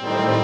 Bye.